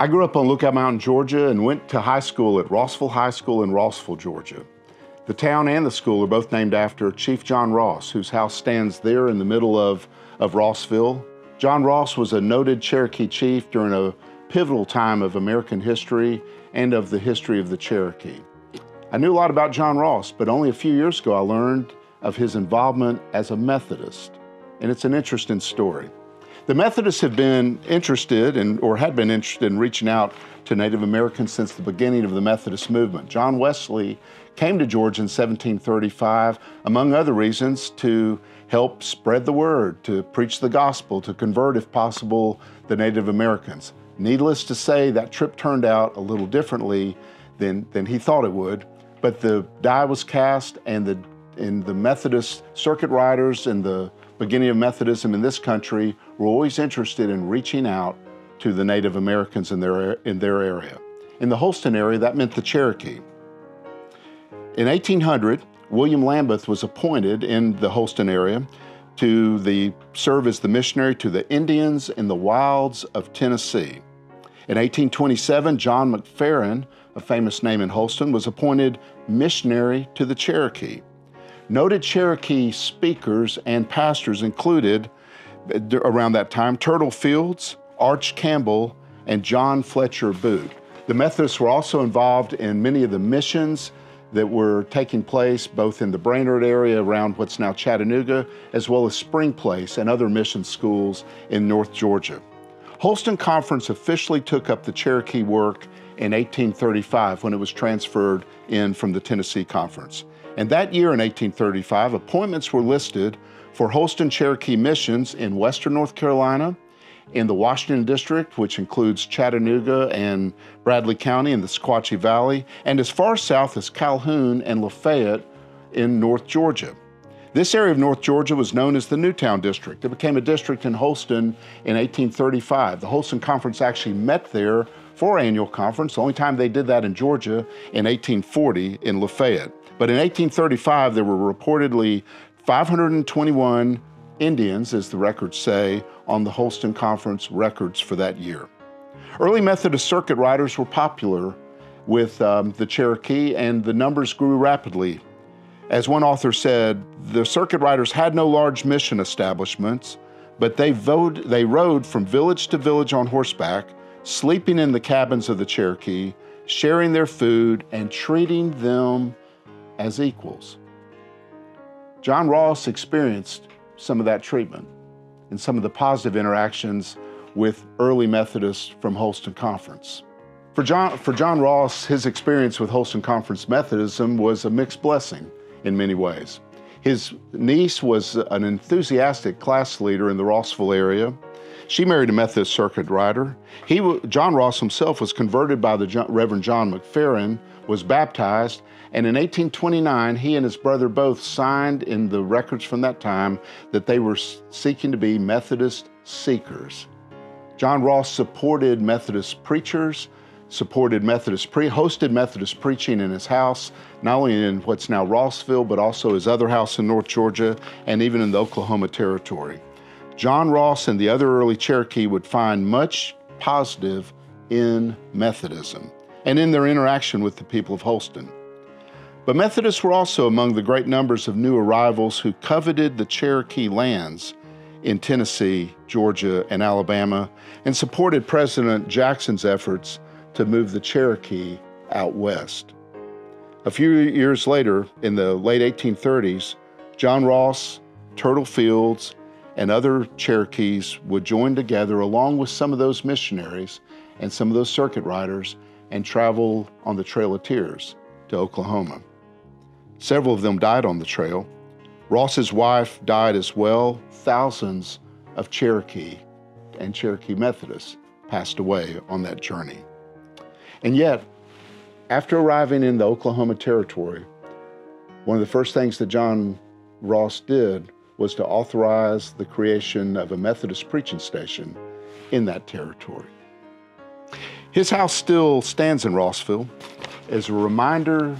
I grew up on Lookout Mountain, Georgia, and went to high school at Rossville High School in Rossville, Georgia. The town and the school are both named after Chief John Ross, whose house stands there in the middle of, of Rossville. John Ross was a noted Cherokee chief during a pivotal time of American history and of the history of the Cherokee. I knew a lot about John Ross, but only a few years ago I learned of his involvement as a Methodist, and it's an interesting story. The Methodists have been interested in, or had been interested in reaching out to Native Americans since the beginning of the Methodist movement. John Wesley came to Georgia in 1735, among other reasons, to help spread the word, to preach the gospel, to convert, if possible, the Native Americans. Needless to say, that trip turned out a little differently than, than he thought it would, but the die was cast and the, and the Methodist circuit riders and the beginning of Methodism in this country were always interested in reaching out to the Native Americans in their, in their area. In the Holston area, that meant the Cherokee. In 1800, William Lambeth was appointed in the Holston area to the, serve as the missionary to the Indians in the wilds of Tennessee. In 1827, John McFerrin, a famous name in Holston, was appointed missionary to the Cherokee. Noted Cherokee speakers and pastors included around that time Turtle Fields, Arch Campbell, and John Fletcher Booth. The Methodists were also involved in many of the missions that were taking place both in the Brainerd area around what's now Chattanooga, as well as Spring Place and other mission schools in North Georgia. Holston Conference officially took up the Cherokee work in 1835 when it was transferred in from the Tennessee Conference. And that year in 1835, appointments were listed for Holston Cherokee missions in Western North Carolina, in the Washington District, which includes Chattanooga and Bradley County in the Sequatchie Valley, and as far south as Calhoun and Lafayette in North Georgia. This area of North Georgia was known as the Newtown District. It became a district in Holston in 1835. The Holston Conference actually met there for annual conference. The only time they did that in Georgia in 1840 in Lafayette. But in 1835, there were reportedly 521 Indians, as the records say, on the Holston Conference records for that year. Early Methodist circuit riders were popular with um, the Cherokee, and the numbers grew rapidly. As one author said, the circuit riders had no large mission establishments, but they, vowed, they rode from village to village on horseback, sleeping in the cabins of the Cherokee, sharing their food, and treating them as equals. John Ross experienced some of that treatment and some of the positive interactions with early Methodists from Holston Conference. For John, for John Ross, his experience with Holston Conference Methodism was a mixed blessing in many ways. His niece was an enthusiastic class leader in the Rossville area. She married a Methodist circuit rider. He, John Ross himself was converted by the Reverend John McFerrin, was baptized, and in 1829, he and his brother both signed in the records from that time that they were seeking to be Methodist seekers. John Ross supported Methodist preachers, supported Methodist pre hosted Methodist preaching in his house, not only in what's now Rossville, but also his other house in North Georgia and even in the Oklahoma Territory. John Ross and the other early Cherokee would find much positive in Methodism and in their interaction with the people of Holston. But Methodists were also among the great numbers of new arrivals who coveted the Cherokee lands in Tennessee, Georgia, and Alabama, and supported President Jackson's efforts to move the Cherokee out west. A few years later, in the late 1830s, John Ross, Turtle Fields, and other Cherokees would join together along with some of those missionaries and some of those circuit riders and travel on the Trail of Tears to Oklahoma. Several of them died on the trail. Ross's wife died as well. Thousands of Cherokee and Cherokee Methodists passed away on that journey. And yet, after arriving in the Oklahoma Territory, one of the first things that John Ross did was to authorize the creation of a Methodist preaching station in that territory. His house still stands in Rossville as a reminder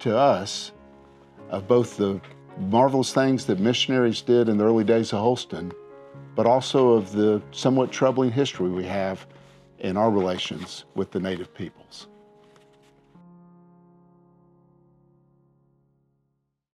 to us of both the marvelous things that missionaries did in the early days of Holston, but also of the somewhat troubling history we have in our relations with the native peoples.